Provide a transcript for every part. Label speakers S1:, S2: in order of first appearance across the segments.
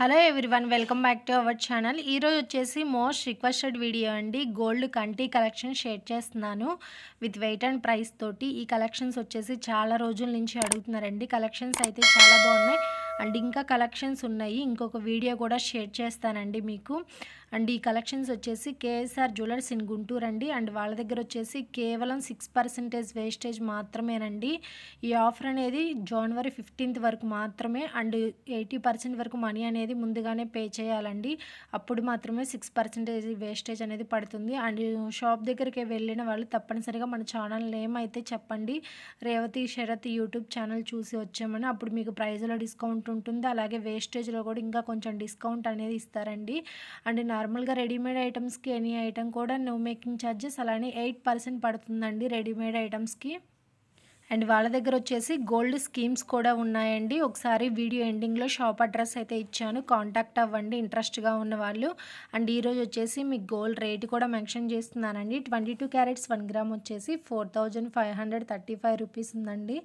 S1: Hello everyone welcome back to our channel. ఈరోజు వచ్చేసి most requested video అండి. Gold కంటి కలెక్షన్ షేర్ చేస్తున్నాను విత్ వెయిట్ అండ్ ప్రైస్ తోటి. ఈ కలెక్షన్స్ వచ్చేసి చాలా రోజుల నుంచి అడుగుతున్నారండి. కలెక్షన్స్ అయితే చాలా బాగున్నాయి. అండ్ ఇంకా కలెక్షన్స్ ఉన్నాయి. ఇంకొక వీడియో కూడా షేర్ చేస్తానండి మీకు. అండ్ ఈ కలెక్షన్స్ వచ్చేసి కేఎస్ఆర్ జ్యువెలర్స్ ఇన్ గుంటూరు అండి. అండ్ వాళ్ళ దగ్గర వచ్చేసి కేవలం సిక్స్ పర్సెంటేజ్ వేస్టేజ్ మాత్రమేనండి. ఈ ఆఫర్ అనేది జనవరి ఫిఫ్టీన్త్ వరకు మాత్రమే అండ్ ఎయిటీ పర్సెంట్ వరకు మనీ అనేది ముందుగానే పే చేయాలండి. అప్పుడు మాత్రమే సిక్స్ పర్సెంటేజ్ వేస్టేజ్ అనేది పడుతుంది. అండ్ షాప్ దగ్గరికి వెళ్ళిన వాళ్ళు తప్పనిసరిగా మన ఛానల్ నేమ్ అయితే చెప్పండి. రేవతి శరత్ యూట్యూబ్ ఛానల్ చూసి వచ్చామని అప్పుడు మీకు ప్రైజ్లో డిస్కౌంట్ ఉంటుంది అలాగే వేస్టేజ్లో కూడా ఇంకా కొంచెం డిస్కౌంట్ అనేది ఇస్తారండి. అండ్ నార్మల్గా రెడీమేడ్ ఐటమ్స్కి ఎనీ ఐటమ్ కూడా నో మేకింగ్ ఛార్జెస్ అలానే ఎయిట్ పర్సెంట్ పడుతుందండి రెడీమేడ్ ఐటమ్స్కి. అండ్ వాళ్ళ దగ్గర వచ్చేసి గోల్డ్ స్కీమ్స్ కూడా ఉన్నాయండి. ఒకసారి వీడియో ఎండింగ్లో షాప్ అడ్రస్ అయితే ఇచ్చాను. కాంటాక్ట్ అవ్వండి ఇంట్రెస్ట్గా ఉన్న వాళ్ళు. అండ్ ఈరోజు వచ్చేసి మీకు గోల్డ్ రేట్ కూడా మెన్షన్ చేస్తున్నానండి. Twenty two carats one gram వచ్చేసి four thousand five hundred thirty five rupees ఉందండి.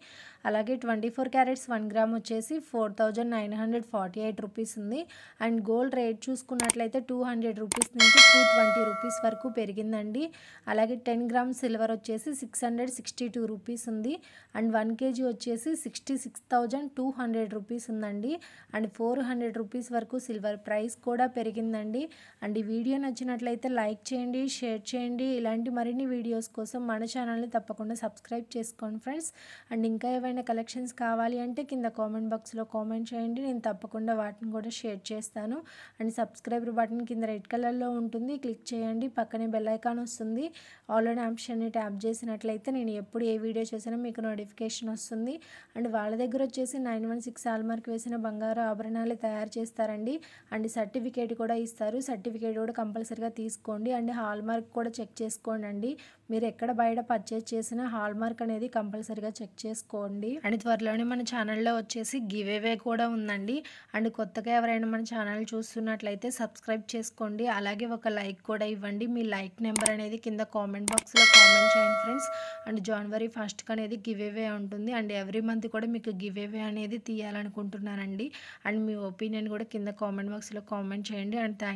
S1: అలాగే twenty four carats one gram వచ్చేసి four thousand nine hundred forty eight rupees ఉంది. అండ్ గోల్డ్ రేట్ చూసుకున్నట్లయితే టూ హండ్రెడ్ రూపీస్ నుంచి two twenty rupees వరకు పెరిగిందండి. అలాగే టెన్ గ్రామ్ సిల్వర్ వచ్చేసి six hundred sixty two rupees ఉంది. అండ్ వన్ కేజీ వచ్చేసి sixty six thousand two hundred rupees ఉందండి. అండ్ ఫోర్ హండ్రెడ్ రూపీస్ వరకు సిల్వర్ ప్రైస్ కూడా పెరిగిందండి. అండ్ ఈ వీడియో నచ్చినట్లయితే లైక్ చేయండి షేర్ చేయండి. ఇలాంటి మరిన్ని వీడియోస్ కోసం మన ఛానల్ని తప్పకుండా సబ్స్క్రైబ్ చేసుకోండి ఫ్రెండ్స్. అండ్ ఇంకా ఏవైనా కలెక్షన్స్ కావాలి అంటే కింద కామెంట్ బాక్స్లో కామెంట్ చేయండి. నేను తప్పకుండా వాటిని కూడా షేర్ చేస్తాను. అండ్ సబ్స్క్రైబర్ బటన్ కింద రెడ్ కలర్లో ఉంటుంది. క్లిక్ చేయండి. పక్కనే బెల్ ఐకాన్ వస్తుంది. ఆల్రెడీ ఆప్షన్ని ట్యాప్ చేసినట్లయితే నేను ఎప్పుడు ఏ వీడియో చేసినా మీకు నోటిఫికేషన్ వస్తుంది. అండ్ వాళ్ళ దగ్గర వచ్చేసి నైన్ వన్ సిక్స్ హాల్మార్క్ వేసిన బంగారు ఆభరణాలు తయారు చేస్తారండి. అండ్ సర్టిఫికేట్ కూడా ఇస్తారు. సర్టిఫికేట్ కూడా కంపల్సరీగా తీసుకోండి. అండ్ హాల్మార్క్ కూడా చెక్ చేసుకోండి మీరు ఎక్కడ బయట పర్చేస్ చేసినా హాల్మార్క్ అనేది కంపల్సరీగా చెక్ చేసుకోండి. అండ్ త్వరలోనే మన ఛానల్లో వచ్చేసి గివ్ అవే కూడా ఉందండి. అండ్ కొత్తగా ఎవరైనా మన ఛానల్ చూస్తున్నట్లయితే సబ్స్క్రైబ్ చేసుకోండి. అలాగే ఒక లైక్ కూడా ఇవ్వండి. మీ లైక్ నెంబర్ అనేది కింద కామెంట్ బాక్స్లో కామెంట్ చేయండి ఫ్రెండ్స్. అండ్ జనవరి ఫస్ట్కి అనేది గివ్ ఉంటుంది. అండ్ ఎవ్రీ మంత్ కూడా మీకు గివ్ అనేది తీయాలనుకుంటున్నానండి. అండ్ మీ ఒపీనియన్ కూడా కింద కామెంట్ బాక్స్లో కామెంట్ చేయండి. And thanks